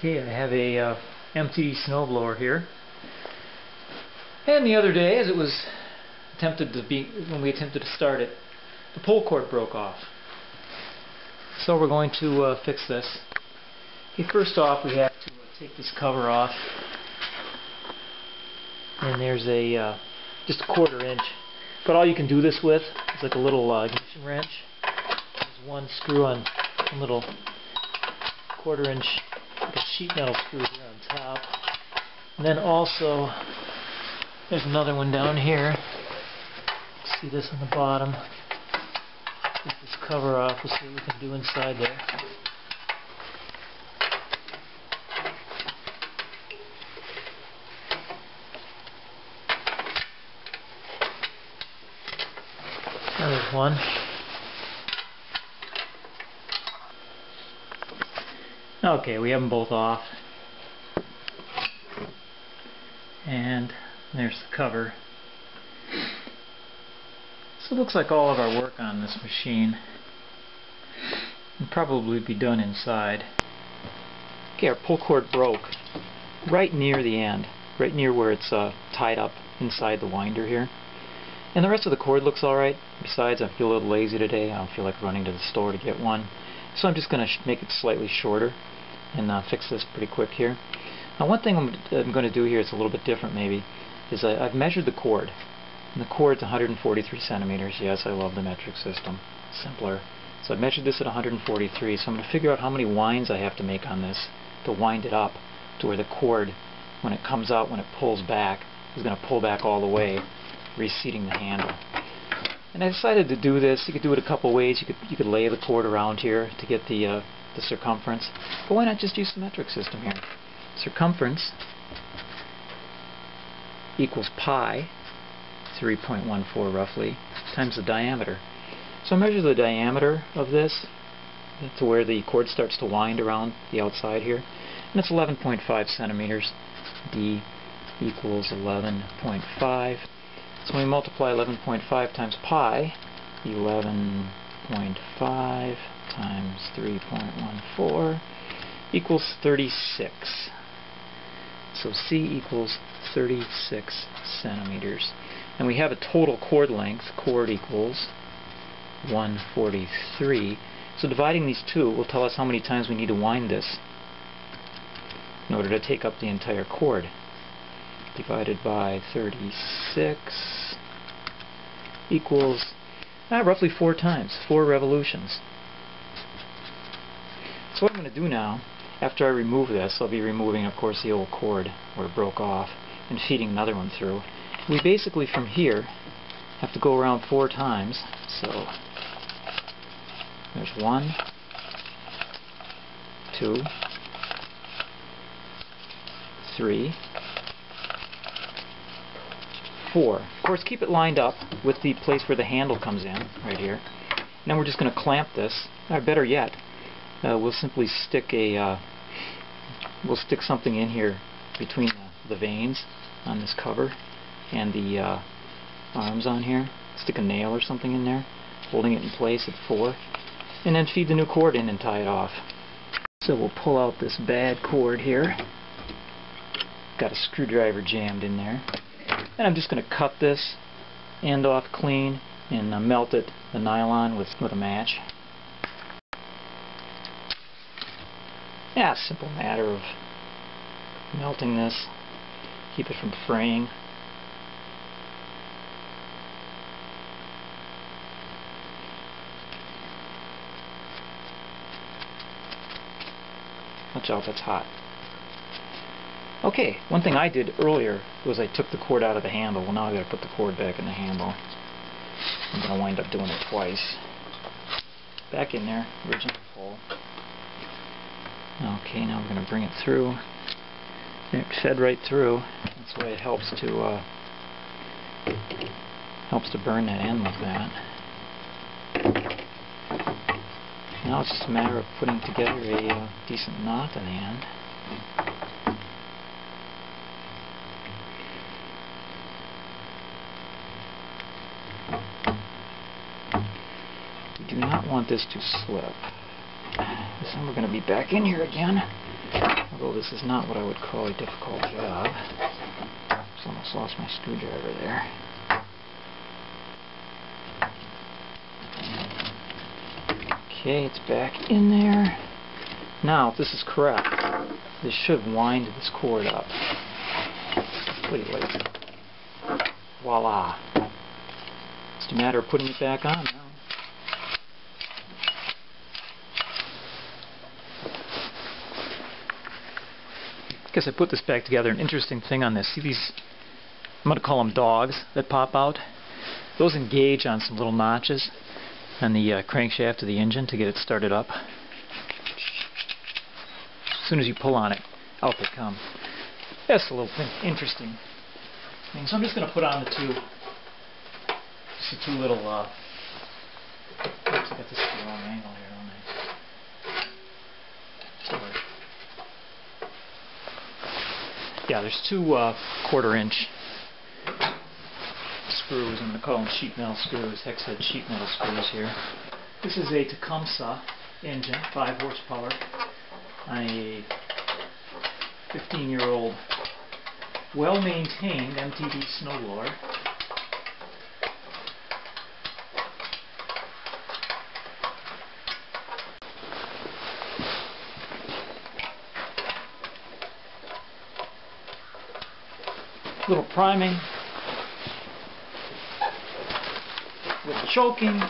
Okay, I have a uh, MTD snowblower here. And the other day, as it was attempted to be, when we attempted to start it, the pull cord broke off. So we're going to uh, fix this. Okay, first off, we have to uh, take this cover off. And there's a uh, just a quarter inch. But all you can do this with is like a little uh, ignition wrench. There's one screw on a little quarter inch sheet metal screw here on top. And then also, there's another one down here. See this on the bottom. Take this cover off. We'll see what we can do inside there. There's one. Okay, we have them both off. And there's the cover. So it looks like all of our work on this machine will probably be done inside. Okay, our pull cord broke right near the end, right near where it's uh, tied up inside the winder here. And the rest of the cord looks alright. Besides, I feel a little lazy today. I don't feel like running to the store to get one. So I'm just going to make it slightly shorter and uh, fix this pretty quick here. Now one thing I'm, I'm going to do here is a little bit different maybe, is I, I've measured the cord. And the cord's 143 centimeters. Yes, I love the metric system. Simpler. So I've measured this at 143, so I'm going to figure out how many winds I have to make on this to wind it up to where the cord, when it comes out, when it pulls back, is going to pull back all the way, reseating the handle. And I decided to do this. You could do it a couple ways. You could you could lay the cord around here to get the uh, the circumference. But why not just use the metric system here? Circumference equals pi, 3.14 roughly, times the diameter. So I measure the diameter of this to where the cord starts to wind around the outside here, and it's 11.5 centimeters. D equals 11.5. So we multiply 11.5 times pi, 11.5 times 3.14 equals 36. So C equals 36 centimeters. And we have a total cord length, cord equals 143. So dividing these two will tell us how many times we need to wind this in order to take up the entire cord. Divided by 36 equals uh, roughly four times, four revolutions. So what I'm going to do now, after I remove this, I'll be removing, of course, the old cord where it broke off and feeding another one through. We basically, from here, have to go around four times. So there's one, two, three, four. Of course, keep it lined up with the place where the handle comes in, right here. Now we're just going to clamp this, or better yet, uh, we'll simply stick a uh, we'll stick something in here between the, the vanes on this cover and the uh, arms on here. Stick a nail or something in there holding it in place at 4 and then feed the new cord in and tie it off. So we'll pull out this bad cord here. Got a screwdriver jammed in there and I'm just going to cut this end off clean and uh, melt it the nylon with, with a match Yeah, simple matter of melting this, keep it from fraying. Watch out, that's hot. Okay, one thing I did earlier was I took the cord out of the handle. Well, now I've got to put the cord back in the handle. I'm going to wind up doing it twice. Back in there, original full. Okay, now we're going to bring it through. It fed right through. That's why it helps to uh, helps to burn that end like that. Now it's just a matter of putting together a uh, decent knot in the end. Do not want this to slip. Time we're going to be back in here again. Although this is not what I would call a difficult job. Just almost lost my screwdriver there. Okay, it's back in there. Now, if this is correct, this should wind this cord up. Wait. Voila. It's a matter of putting it back on now. Guess I put this back together. An interesting thing on this. See these, I'm going to call them dogs that pop out? Those engage on some little notches on the uh, crankshaft of the engine to get it started up. As soon as you pull on it, out they come. That's a little thing, interesting. So I'm just going to put on the two, just the two little, uh, oops, I got this at the wrong angle here, don't I? Sorry. Yeah, there's two uh, quarter inch screws. I'm going to call them sheet metal screws, hex head sheet metal screws here. This is a Tecumseh engine, 5 horsepower, on a 15 year old well maintained MTD snowblower. Little priming, little choking,